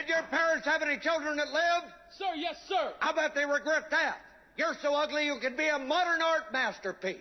Did your parents have any children that lived? Sir, yes, sir. I bet they regret that. You're so ugly you could be a modern art masterpiece.